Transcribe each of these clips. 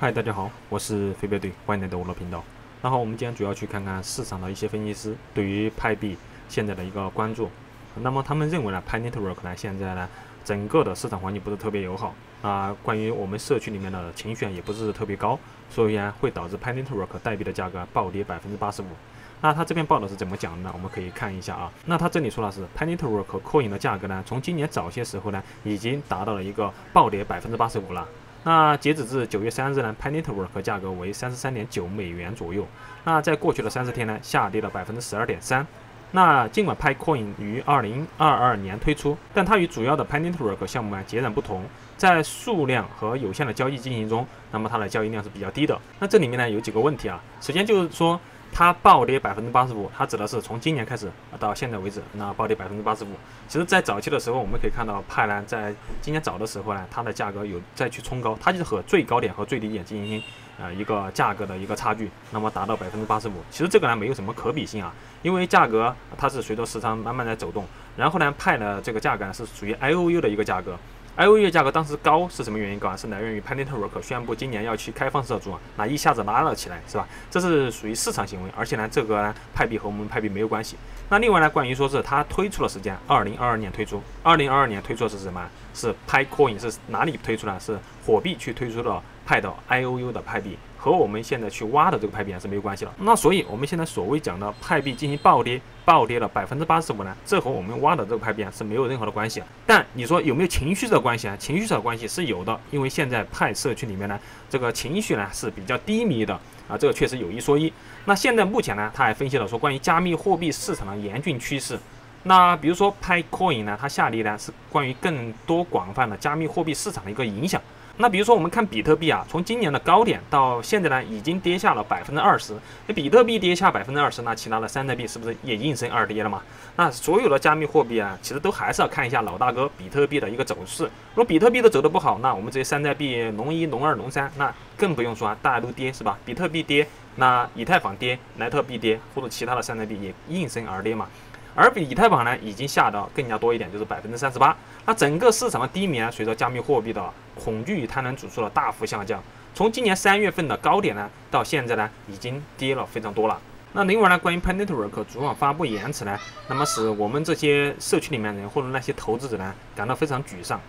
嗨，大家好，我是飞镖队，欢迎来到我的频道。然后我们今天主要去看看市场的一些分析师对于派币现在的一个关注。那么他们认为呢，派 Network 呢现在呢整个的市场环境不是特别友好啊，关于我们社区里面的情绪也不是特别高，所以呢会导致派 Network 代币的价格暴跌百分之八十五。那他这边报的是怎么讲的呢？我们可以看一下啊。那他这里说的是 p a n e t w o r k Coin 的价格呢，从今年早些时候呢，已经达到了一个暴跌百分之八十五了。那截止至九月三日呢 p a n e t w o r k 价格为三十三点九美元左右。那在过去的三十天呢，下跌了百分之十二点三。那尽管 p Coin 于二零二二年推出，但它与主要的 p a n e t w o r k 项目啊截然不同。在数量和有限的交易进行中，那么它的交易量是比较低的。那这里面呢有几个问题啊。首先就是说。它暴跌百分之八十五，它指的是从今年开始到现在为止，那暴跌百分之八十五。其实，在早期的时候，我们可以看到派呢，在今年早的时候呢，它的价格有再去冲高，它就是和最高点和最低点进行呃一个价格的一个差距，那么达到百分之八十五。其实这个呢没有什么可比性啊，因为价格它是随着市场慢慢在走动，然后呢派的这个价格呢是属于 I O U 的一个价格。I O U 的价格当时高是什么原因高啊？是来源于 p a n e t w o r k 宣布今年要去开放社组，那一下子拉了起来，是吧？这是属于市场行为，而且呢，这个呢派币和我们派币没有关系。那另外呢，关于说是它推出的时间，二零二二年推出，二零二二年推出的是什么？是 Pi Coin 是哪里推出的？是火币去推出的派的 I O U 的派币。和我们现在去挖的这个派币是没有关系了。那所以，我们现在所谓讲的派币进行暴跌，暴跌了百分之八十五呢，这和我们挖的这个派币啊是没有任何的关系。但你说有没有情绪的关系啊？情绪上的关系是有的，因为现在派社区里面呢，这个情绪呢是比较低迷的啊，这个确实有一说一。那现在目前呢，他还分析了说关于加密货币市场的严峻趋势。那比如说派 Coin 呢，它下跌呢是关于更多广泛的加密货币市场的一个影响。那比如说，我们看比特币啊，从今年的高点到现在呢，已经跌下了百分之二十。那比特币跌下百分之二十，那其他的山寨币是不是也应声而跌了嘛？那所有的加密货币啊，其实都还是要看一下老大哥比特币的一个走势。如果比特币都走得不好，那我们这些山寨币龙一、龙二、龙三，那更不用说啊，大家都跌是吧？比特币跌，那以太坊跌，莱特币跌，或者其他的山寨币也应声而跌嘛。而比以太坊呢，已经下到更加多一点，就是百分之三十八。那整个市场的低迷，随着加密货币的恐惧与贪婪指数的大幅下降，从今年三月份的高点呢，到现在呢，已经跌了非常多了。那另外呢，关于 Panetwork 主网发布延迟呢，那么使我们这些社区里面人或者那些投资者呢，感到非常沮丧。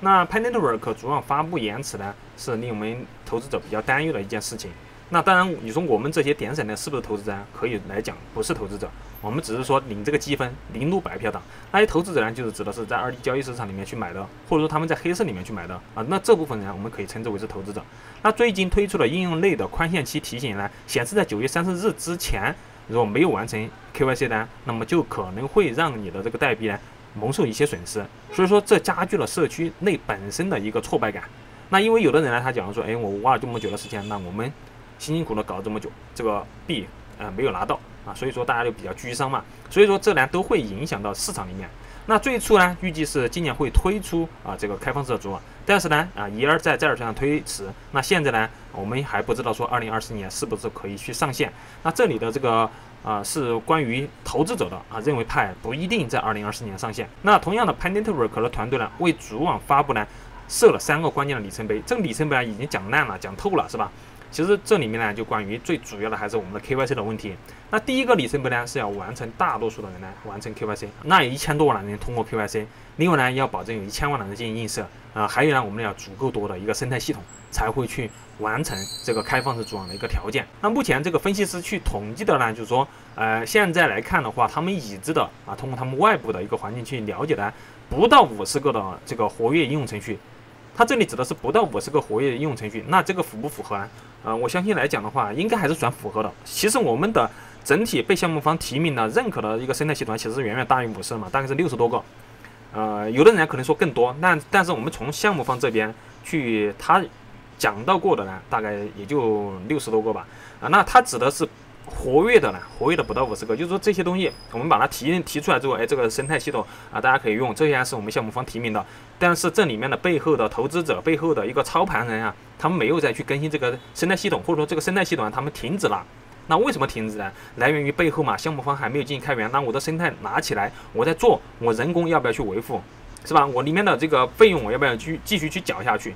那 p a n Network 主网发布延迟呢，是令我们投资者比较担忧的一件事情。那当然，你说我们这些点闪的是不是投资者？可以来讲不是投资者，我们只是说领这个积分，零路白票党。那些投资者呢，就是指的是在二级交易市场里面去买的，或者说他们在黑市里面去买的啊。那这部分人我们可以称之为是投资者。那最近推出的应用类的宽限期提醒呢，显示在九月三十日之前，如果没有完成 KYC 单，那么就可能会让你的这个代币呢蒙受一些损失。所以说，这加剧了社区内本身的一个挫败感。那因为有的人呢，他讲说，哎，我挖了这么久的时间，那我们辛辛苦苦的搞了这么久，这个币呃没有拿到啊，所以说大家就比较沮丧嘛。所以说这呢都会影响到市场里面。那最初呢预计是今年会推出啊这个开放式的组，但是呢啊一而再再而三的推迟。那现在呢我们还不知道说二零二四年是不是可以去上线。那这里的这个啊是关于投资者的啊认为派不一定在二零二四年上线。那同样的 p a n d a t w o r k 的团队呢为主网发布呢设了三个关键的里程碑。这个里程碑啊已经讲烂了讲透了是吧？其实这里面呢，就关于最主要的还是我们的 KYC 的问题。那第一个里程碑呢，是要完成大多数的人呢完成 KYC，那有一千多万人通过 KYC。另外呢，要保证有一千万的人进行映射啊，还有呢，我们要足够多的一个生态系统才会去完成这个开放式组网的一个条件。那目前这个分析师去统计的呢，就是说，呃，现在来看的话，他们已知的啊，通过他们外部的一个环境去了解的，不到五十个的这个活跃应用程序。它这里指的是不到五十个活跃应用程序，那这个符不符合啊？呃，我相信来讲的话，应该还是算符合的。其实我们的整体被项目方提名的、认可的一个生态系统，其实是远远大于五十嘛，大概是六十多个。呃，有的人可能说更多，那但是我们从项目方这边去他讲到过的呢，大概也就六十多个吧。啊，那他指的是。活跃的呢，活跃的不到五十个，就是说这些东西我们把它提提出来之后，哎，这个生态系统啊，大家可以用，这些是我们项目方提名的。但是这里面的背后的投资者背后的一个操盘人啊，他们没有再去更新这个生态系统，或者说这个生态系统啊他们停止了。那为什么停止呢？来源于背后嘛，项目方还没有进行开源，那我的生态拿起来，我在做，我人工要不要去维护，是吧？我里面的这个费用我要不要去继续去缴下去？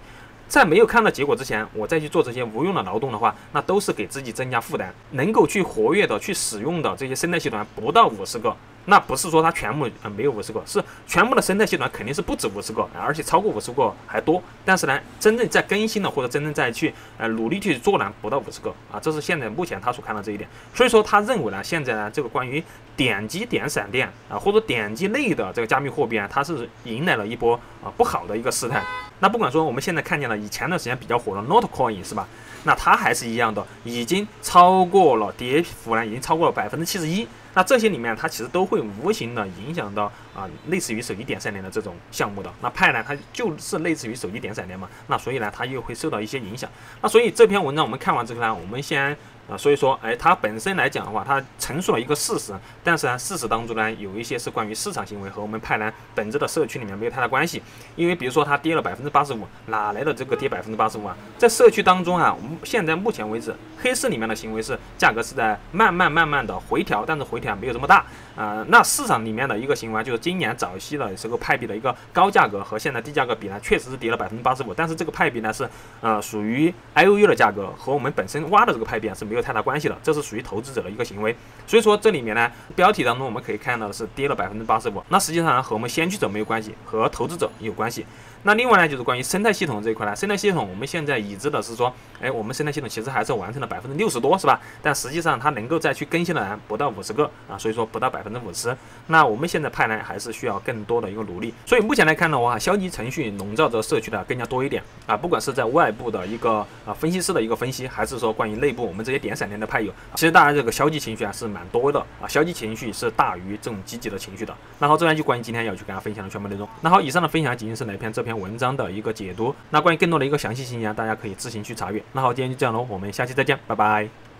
在没有看到结果之前，我再去做这些无用的劳动的话，那都是给自己增加负担。能够去活跃的、去使用的这些生态系统不到五十个。那不是说它全部呃没有五十个，是全部的生态系统肯定是不止五十个，而且超过五十个还多。但是呢，真正在更新的或者真正在去呃努力去做呢，不到五十个啊，这是现在目前他所看到这一点。所以说他认为呢，现在呢这个关于点击点闪电啊或者点击类的这个加密货币啊，它是迎来了一波啊不好的一个事态。那不管说我们现在看见了以前的时间比较火的 Notcoin 是吧？那它还是一样的，已经超过了跌幅呢，已经超过了百分之七十一。那这些里面，它其实都会无形的影响到啊，类似于手机点闪电的这种项目的。那派呢，它就是类似于手机点闪电嘛。那所以呢，它又会受到一些影响。那所以这篇文章我们看完之后呢，我们先。啊，所以说，哎，它本身来讲的话，它陈述了一个事实，但是呢，事实当中呢，有一些是关于市场行为和我们派兰本质的社区里面没有太大关系。因为比如说它跌了百分之八十五，哪来的这个跌百分之八十五啊？在社区当中啊，我们现在目前为止，黑市里面的行为是价格是在慢慢慢慢的回调，但是回调没有这么大。啊，那市场里面的一个行为就是今年早期的时候派币的一个高价格和现在低价格比呢，确实是跌了百分之八十五，但是这个派币呢是呃属于 I O U 的价格和我们本身挖的这个派币啊是没。有太大关系的，这是属于投资者的一个行为。所以说这里面呢，标题当中我们可以看到是跌了百分之八十五，那实际上呢和我们先驱者没有关系，和投资者有关系。那另外呢，就是关于生态系统这一块呢，生态系统我们现在已知的是说，哎，我们生态系统其实还是完成了百分之六十多，是吧？但实际上它能够再去更新的人不到五十个啊，所以说不到百分之五十。那我们现在派呢，还是需要更多的一个努力。所以目前来看的话，消极程序笼罩着社区的更加多一点啊，不管是在外部的一个啊分析师的一个分析，还是说关于内部我们这些点闪电的派友，其实大家这个消极情绪啊是蛮多的啊，消极情绪是大于这种积极的情绪的。那好，这边就关于今天要去跟大家分享的全部内容。那好，以上的分享仅仅是哪篇这篇文章的一个解读，那关于更多的一个详细信息啊，大家可以自行去查阅。那好，今天就这样喽，我们下期再见，拜拜。